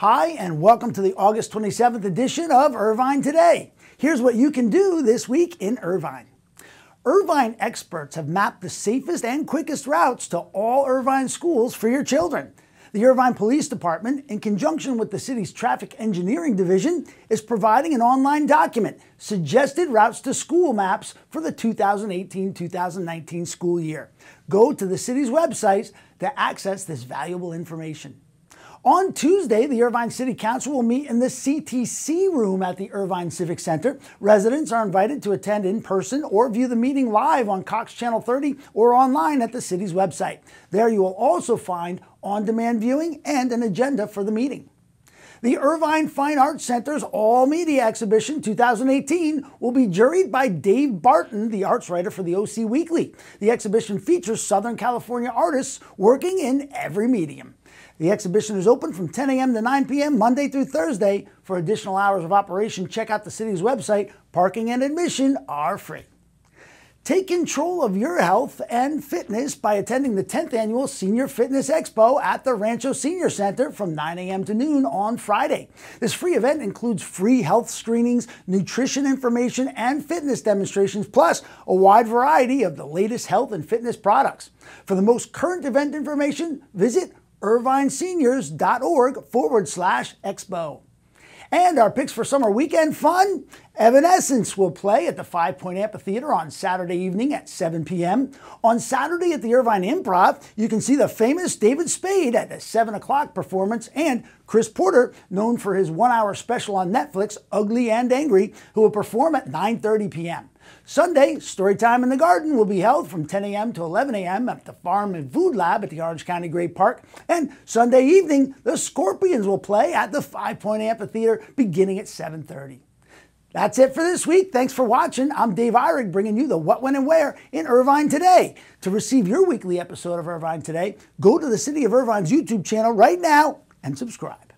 Hi, and welcome to the August 27th edition of Irvine Today. Here's what you can do this week in Irvine. Irvine experts have mapped the safest and quickest routes to all Irvine schools for your children. The Irvine Police Department, in conjunction with the city's Traffic Engineering Division, is providing an online document, Suggested Routes to School Maps for the 2018 2019 school year. Go to the city's website to access this valuable information. On Tuesday, the Irvine City Council will meet in the CTC room at the Irvine Civic Center. Residents are invited to attend in person or view the meeting live on Cox Channel 30 or online at the city's website. There you will also find on demand viewing and an agenda for the meeting. The Irvine Fine Arts Center's All Media Exhibition 2018 will be juried by Dave Barton, the arts writer for the OC Weekly. The exhibition features Southern California artists working in every medium. The exhibition is open from 10 a.m. to 9 p.m. Monday through Thursday. For additional hours of operation, check out the city's website. Parking and admission are free. Take control of your health and fitness by attending the 10th annual Senior Fitness Expo at the Rancho Senior Center from 9 a.m. to noon on Friday. This free event includes free health screenings, nutrition information, and fitness demonstrations, plus a wide variety of the latest health and fitness products. For the most current event information, visit irvineseniors.org forward slash expo. And our picks for summer weekend fun Evanescence will play at the Five Point Amphitheater on Saturday evening at 7 p.m. On Saturday at the Irvine Improv, you can see the famous David Spade at a 7 o'clock performance and Chris Porter, known for his one hour special on Netflix, Ugly and Angry, who will perform at 9.30 p.m. Sunday, Storytime in the Garden will be held from 10 a.m. to 11 a.m. at the Farm and Food Lab at the Orange County Great Park. And Sunday evening, the Scorpions will play at the Five Point Amphitheater beginning at 7.30. That's it for this week. Thanks for watching. I'm Dave Eyrig bringing you the what, when, and where in Irvine Today. To receive your weekly episode of Irvine Today, go to the City of Irvine's YouTube channel right now and subscribe.